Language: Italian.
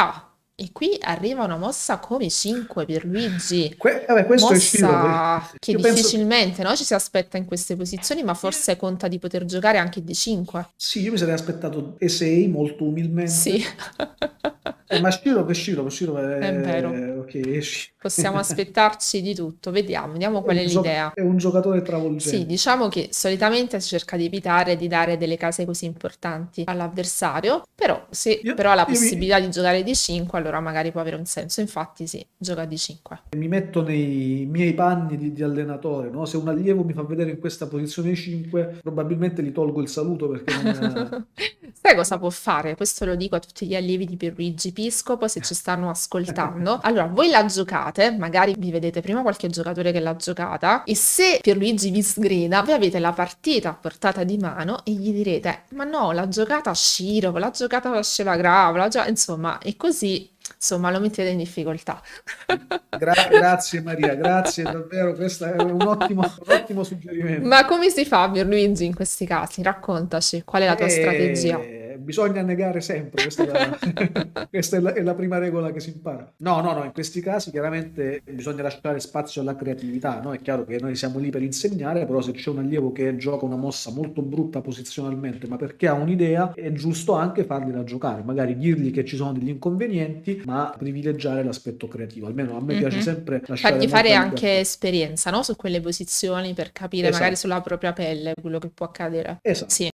Ah, e qui arriva una mossa come 5 per Luigi. Que- vabbè, questo è Sciro. Mossa che Io penso... difficilmente no, ci si aspetta in queste posizioni, ma forse conta di poter giocare anche D5. Sì, io mi sarei aspettato E6 molto umilmente. Sì. Eh, ma Sciro che Sciro, Sciro è... È vero. Ok, esci. Possiamo aspettarci di tutto, vediamo, vediamo qual è gio- l'idea. È un giocatore Sì, travolgente. diciamo che solitamente si cerca di evitare di dare delle case così importanti all'avversario, però se Io, però ha la io mi, possibilità di giocare D5, allora magari può avere un senso. Infatti sì, gioca D5. mi metto nei miei panni di, di allenatore, no? Se un allievo mi fa vedere in questa posizione 5, probabilmente gli tolgo il saluto perché non... Sai cosa può fare? Questo lo dico a tutti gli allievi di Pierluigi Piscopo se ci stanno ascoltando. Allora, voi la giocate, magari vi vedete prima qualche giocatore che l'ha giocata e se Pierluigi vi sgrida, voi avete la partita a portata di mano e gli direte "Ma no, l'ha giocata Shiro, l'ha giocata Vasceva Grava, l'ha gio-" insomma, e così insomma lo mettete in difficoltà. Gra- grazie Maria, grazie davvero, questo è un ottimo, un ottimo suggerimento. Ma come si fa Pierluigi in questi casi? Raccontaci, qual è la tua strategia? Bisogna negare sempre, questa, è la, questa è la- è la prima regola che si impara. No, no, no, in questi casi chiaramente bisogna lasciare spazio alla creatività, no? È chiaro che noi siamo lì per insegnare, però se c'è un allievo che gioca una mossa molto brutta posizionalmente, ma perché ha un'idea, è giusto anche fargliela giocare, magari dirgli che ci sono degli inconvenienti, ma privilegiare l'aspetto creativo. Almeno a me piace Mhm. sempre lasciare Fargli fare anche esperienza, no? Su quelle posizioni per capire magari Esatto, sulla propria pelle quello che può accadere. esatto. Sì.